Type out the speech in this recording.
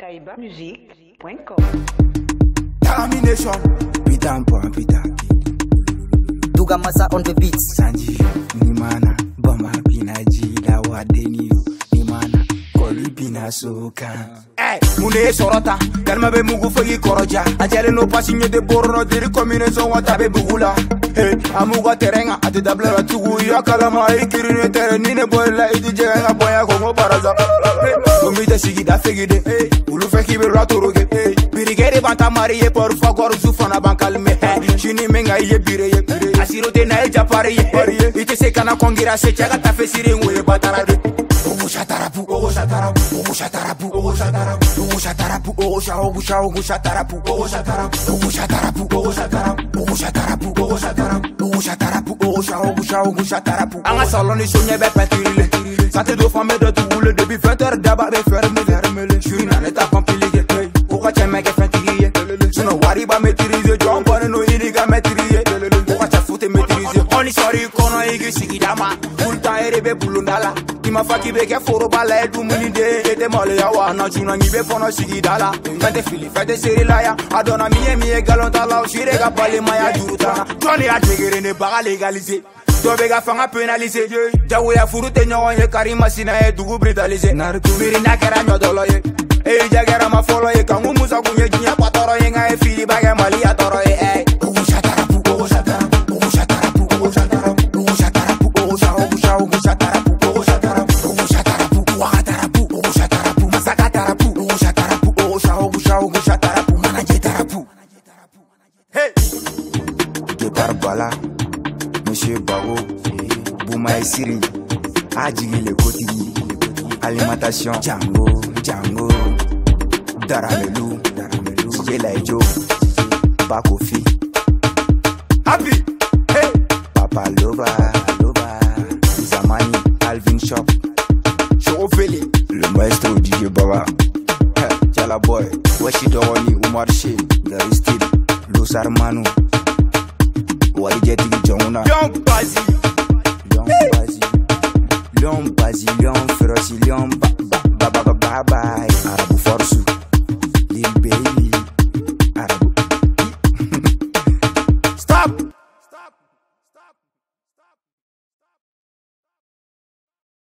kaibamusique.com Termination. Putain, point, putain. Duga Masa on the beats. Sanji, Nimana, Bama, Pinaji, Lawa, Deni, Nimana, Koli, Pina, Soka. Eh, mun de ye sɔrɔ ta kalima bɛ mugu fo k'i kɔrɔja a jɛlen no pasi ɲɛ de bɔrɔnɔ deri kɔminɛsɔn wa ta bɛ bugu la he a m'u ka tɛrɛn kan a tɛ tugu i ya kalama i kiri ne tɛrɛ ni ne bɔli la i ti jɛgɛ ka bɔnya ko n ko baraza ko mi tɛ sigida fegi de olu fɛ k'i bɛ latoro ke birike de b'an ta mari ye pɔrufɔ kɔrɔsu fana b'an kalime sini min ka i ye bire ye a siro tɛ na ye japari ye i tɛ se kana kɔngira se cɛ ka tafe siri n ye batara de Ogusha tarapu, ogusha tarapu, ogusha tarapu, ogusha tarapu, ogusha tarapu, ogusha, ogusha, ogusha tarapu, ogusha tarapu, ogusha tarapu, ogusha tarapu, ogusha tarapu, ogusha tarapu, ogusha tarapu, ogusha, ogusha, ogusha tarapu. An ka salon ni soɲɛ bɛ pɛntiri Santé dɔ fan bɛ dɔ tugule depuis 20 heures daba bɛ fermele Suri na ne ta compliqué cɛmɛ kɛ fɛntigi ye Sinon wari b'a maîtriser. No i ni ka maîtrise ye O ka ca fu tɛ maîtriser Ɔ ni sɔrɔ i kɔnɔ i k'i sigida ma Full temps de ma la ye dumuni den e tɛ maloya wa. Na cunna n'i bɛ fɔnɔ sigida la. Fɛn fili fɛn tɛ seri la yan a dɔnna min ye ye la o si de ka balimaya juru ta na jɔn de y'a ne baga legalize dɔ bɛ ka fanga penalize jagoya furu tɛ ɲɔgɔn ye kari masina ye dugu brutalize miiri n'a kɛra ɲɔdɔlɔ ye e y'i jagɛra ma fɔlɔ ye kan ko musa kun ye diɲɛ patɔrɔ ye nka ye filiba kɛ mali ya tɔrɔ ye ɛ. Hey! Départ Bala, Monsieur Bago, Bouma Siri, Adjigi le Kotigi, Alimentation, Django, Django, Daramelu, Daramelu, Jela Joe, Bakofi. Happy! Hey! Papa Loba, Loba, Zamani, Alvin Shop, Chauffele, le maestro DJ Baba, Jala Boy, Weshi Dogoni, Umar She, Gary Los Armanu, Wari Jetigi Jonguna, Young Bazi, Young Bazi, Lion Bazi, Lion Feroci, Lion Ba Ba Ba Ba Ba Ba